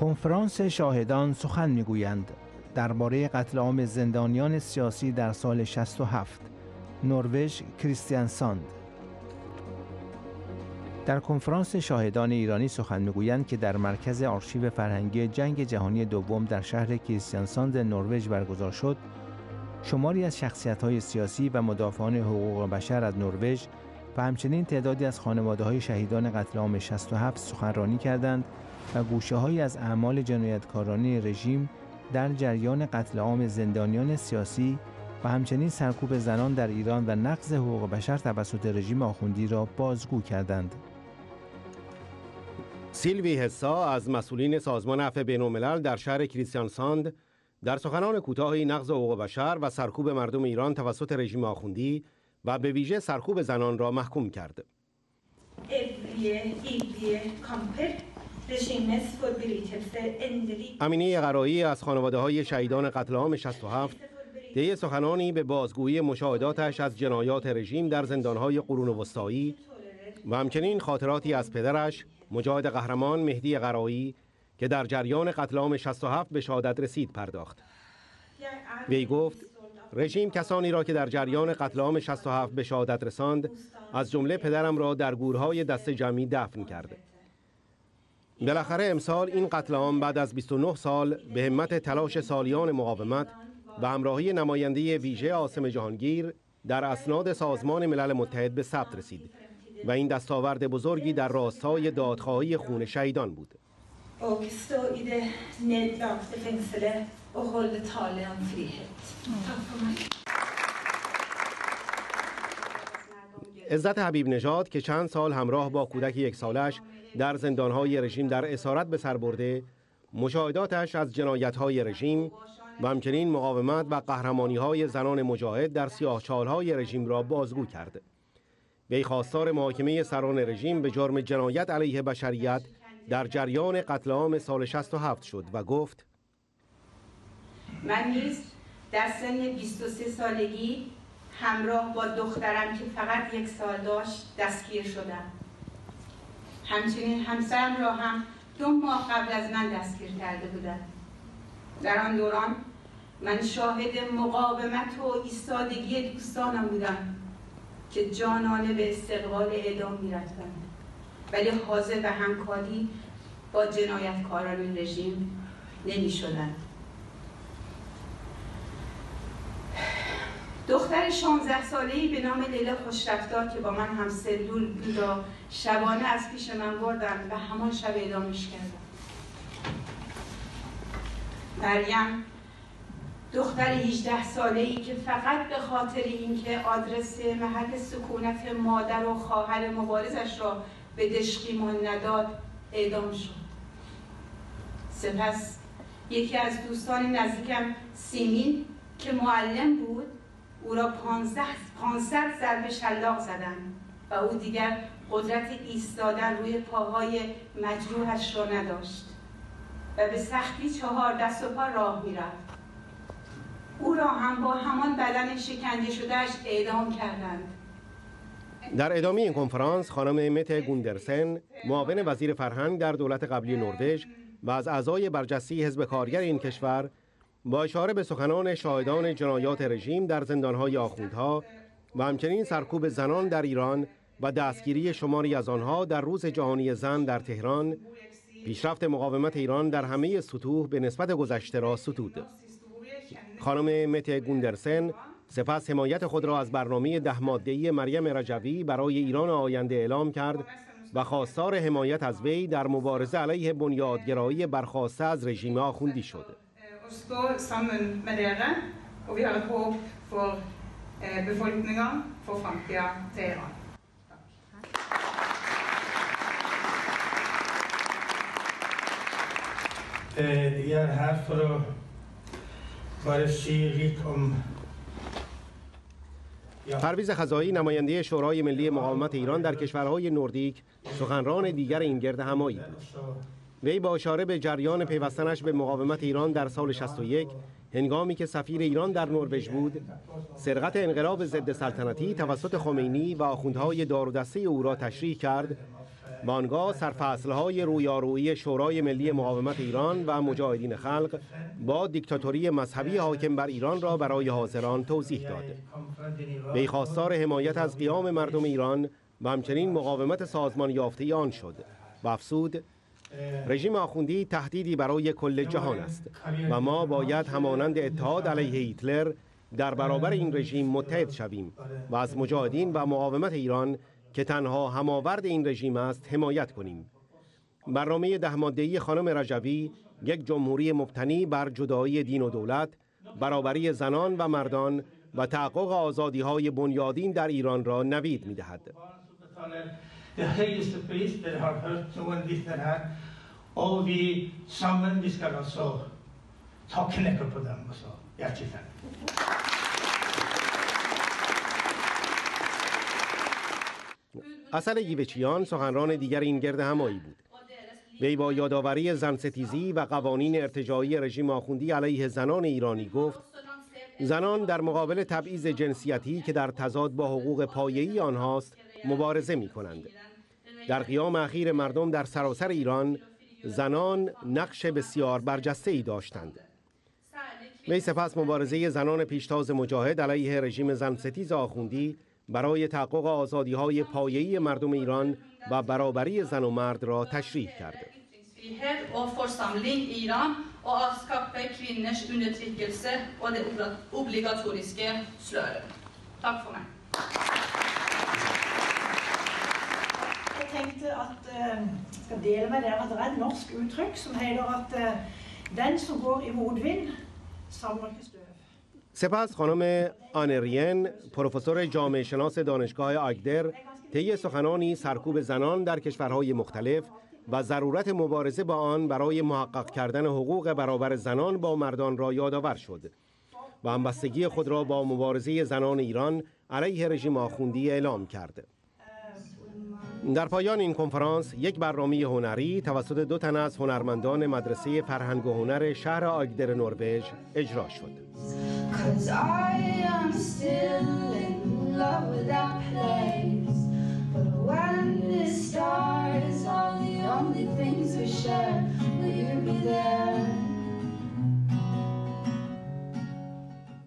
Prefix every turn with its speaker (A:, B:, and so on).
A: کنفرانس شاهدان سخن می‌گویند. درباره قتل عام زندانیان سیاسی در سال 67 نروژ کریستیان ساند. در کنفرانس شاهدان ایرانی سخن می‌گویند که در مرکز آرشیو فرهنگی جنگ جهانی دوم در شهر کریستیانساند نروژ برگزار شد. شماری از شخصیت‌های سیاسی و مدافعان حقوق بشر از نروژ و همچنین تعدادی از خانواده های شهیدان قتل عام 67 سخنرانی کردند و گوشه از اعمال جنایتکارانه رژیم در جریان قتل عام زندانیان سیاسی و همچنین سرکوب زنان در ایران و نقض حقوق بشر توسط رژیم آخوندی را بازگو کردند.
B: سیلوی حسا از مسئولین سازمان عفو بین‌الملل در شهر کریستیانساند در سخنان کوتاهی نقض حقوق بشر و سرکوب مردم ایران توسط رژیم آخوندی و به ویژه سرکوب زنان را محکوم کرد. امینه قرایی از خانواده های شهیدان قتل عام 67 طی سخنانی به بازگویی مشاهداتش از جنایات رژیم در زندانهای قرون وسطایی و همچنین خاطراتی از پدرش مجاهد قهرمان مهدی قرایی که در جریان قتل عام 67 به شهادت رسید پرداخت. وی گفت رژیم کسانی را که در جریان قتل عام 67 به شهادت رساند از جمله پدرم را در گورهای دست جمعی دفن کرد. بالاخره امسال این قتل عام بعد از 29 سال به همت تلاش سالیان مقاومت و همراهی نماینده ویژه آسم جهانگیر در اسناد سازمان ملل متحد به ثبت رسید و این دستاورد بزرگی در راستای دادخواهی خون شهیدان بود. عزت حبیب نژاد که چند سال همراه با کودک یک سالش در زندانهای رژیم در اسارت به سر برده مشاهداتش از جنایتهای رژیم و همچنین مقاومت و قهرمانی های زنان مجاهد در های رژیم را بازگو کرد. وی خواستار محاکمه سران رژیم به جرم جنایت علیه بشریت در جریان قتل عام سال 67 شد و گفت
C: من نیز در سن 23 سالگی همراه با دخترم که فقط یک سال داشت دستگیر شدم. همچنین همسرم را هم دو ماه قبل از من دستگیر کرده بودند. در آن دوران من شاهد مقاومت و ایستادگی دوستانم بودم که جانانه به استقبال اعدام می‌رفتند. ولی حاضر به همکاری با جنایتکاران رژیم نمی شدند. دختر 16 ساله‌ای به نام لیلا خوشرفتار که با من هم سلول بود شبانه از پیش من بردن و همان شب اعدامش کردن مریم دختر 18 ساله ای که فقط به خاطر اینکه آدرس محل سکونت مادر و خواهر مبارزش را به دشقیمان نداد اعدام شد. سپس یکی از دوستان نزدیکم سیمین که معلم بود او را 15 ضرب شلاق زدن و او دیگر قدرت ایستادن روی پاهای مجروحش را نداشت و به سختی چهار دست و پا راه می‌رفت. او را هم با همان بدن شکنجه شدهش اعدام کردند.
B: در ادامه این کنفرانس خانم مت گوندرسن معاون وزیر فرهنگ در دولت قبلی نروژ و از اعضای برجسته حزب کارگر این کشور با اشاره به سخنان شاهدان جنایات رژیم در زندانهای آخوندها و همچنین سرکوب زنان در ایران و دستگیری شماری از آنها در روز جهانی زن در تهران پیشرفت مقاومت ایران در همه سطوح به نسبت گذشته را ستود. خانم مت گوندرسن سپس حمایت خود را از برنامه ده ماده‌ای مریم رجوی برای ایران آینده اعلام کرد و خواستار حمایت از وی در مبارزه علیه بنیادگرایی برخواسته از رژیم آخوندی شد.
D: Att bara se lite om
B: پرویز خزایی نماینده شورای ملی مقاومت ایران در کشورهای نوردیک سخنران دیگر این گرد همایی بود. وی با اشاره به جریان پیوستنش به مقاومت ایران در سال 61 هنگامی که سفیر ایران در نروژ بود سرقت انقلاب ضد سلطنتی توسط خمینی و آخوندهای دار و دسته او را تشریح کرد و آنگاه سرفصلهای رویارویی شورای ملی مقاومت ایران و مجاهدین خلق با دیکتاتوری مذهبی حاکم بر ایران را برای حاضران توضیح داد. وی خواستار حمایت از قیام مردم ایران و همچنین مقاومت سازمان یافته آن شد و افسود رژیم آخوندی تهدیدی برای کل جهان است و ما باید همانند اتحاد علیه هیتلر در برابر این رژیم متحد شویم و از مجاهدین و مقاومت ایران که تنها هماورد این رژیم است حمایت کنیم. برنامه ده ماده‌ای خانم رجبی یک جمهوری مبتنی بر جدایی دین و دولت برابری زنان و مردان و تحقق آزادی های بنیادین در ایران را نوید می دهد. اصل گیوچیان سخنران دیگر این گرد همایی بود وی با یادآوری زن ستیزی و قوانین ارتجاعی رژیم آخوندی علیه زنان ایرانی گفت زنان در مقابل تبعیض جنسیتی که در تضاد با حقوق پایه‌ای آنهاست مبارزه می کنند. در قیام اخیر مردم در سراسر ایران زنان نقش بسیار برجسته ای داشتند. وی سپس مبارزه زنان پیشتاز مجاهد علیه رژیم زن ستیز آخوندی برای تحقق آزادی های پایه‌ای مردم ایران و برابری زن و مرد را تشریح کرد.
E: frihet og forsamling i Iran og avskape kvinners undertrykkelse og det obligatoriske sløret. Takk for meg.
F: Jeg tenkte at eh, jeg skal dele med er som heter eh, den som går i motvind, ikke støv.
B: سپس خانم آنرین پروفسور جامعه شناس دانشگاه آگدر طی سخنانی سرکوب زنان در کشورهای مختلف و ضرورت مبارزه با آن برای محقق کردن حقوق برابر زنان با مردان را یادآور شد و همبستگی خود را با مبارزه زنان ایران علیه رژیم آخوندی اعلام کرد. در پایان این کنفرانس یک برنامه هنری توسط دو تن از هنرمندان مدرسه فرهنگ و هنر شهر آگدر نروژ اجرا شد.
G: Cause I am still in love with that place.